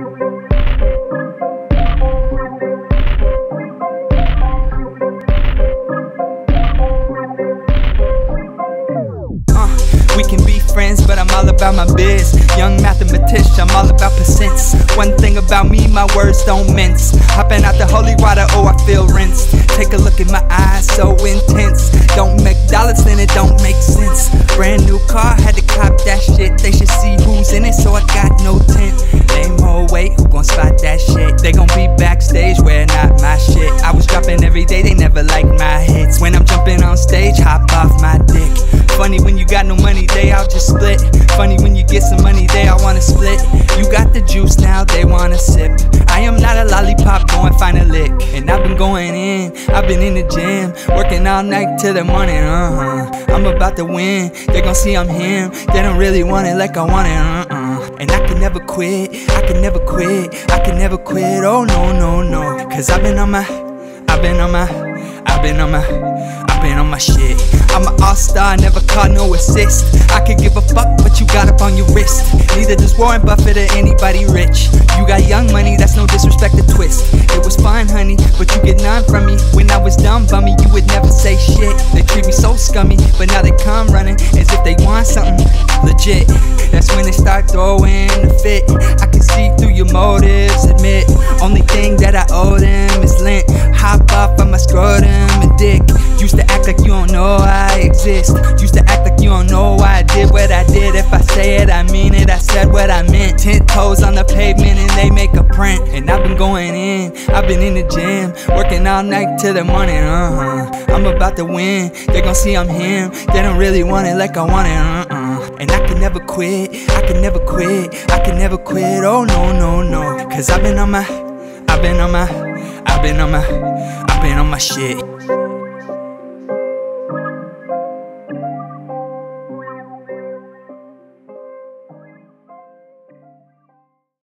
Uh, friends, but I'm all about my biz. Young mathematician, I'm all about percents. One thing about me, my words don't mince. Hopping out the holy water, oh, I feel rinsed. Take a look in my eyes, so intense. Don't make dollars, then it don't make sense. Brand new car, had to cop that shit. They should see who's in it, so I got no tent. Off my dick. Funny when you got no money, they all just split. Funny when you get some money, they all wanna split. You got the juice now, they wanna sip. I am not a lollipop, go and find a lick. And I've been going in, I've been in the gym, working all night till the morning, uh huh. I'm about to win, they gon' see I'm him. They don't really want it like I want it, uh uh. And I can never quit, I can never quit, I can never quit, oh no, no, no. Cause I've been on my, I've been on my, I've been on my, I've been on my shit. I'm an all-star, never caught no assist. I could give a fuck, but you got up on your wrist. Neither does Warren Buffett or anybody rich. You got young money, that's no disrespect to twist. It was fine, honey, but you get none from me. When I was dumb bummy, you would never say shit. They treat me so scummy, but now they come running as if they want something legit. That's when they start throwing a fit. I can see through your motives, exist. Used to act like you don't know why I did what I did. If I say it, I mean it. I said what I meant. Ten toes on the pavement and they make a print. And I've been going in, I've been in the gym, working all night till the morning. Uh huh. I'm about to win. They gon' see I'm him. They don't really want it like I want it. Uh uh. And I can never quit. I can never quit. I can never quit. Oh no no no. Cause I've been on my, I've been on my, I've been on my, I've been on my shit.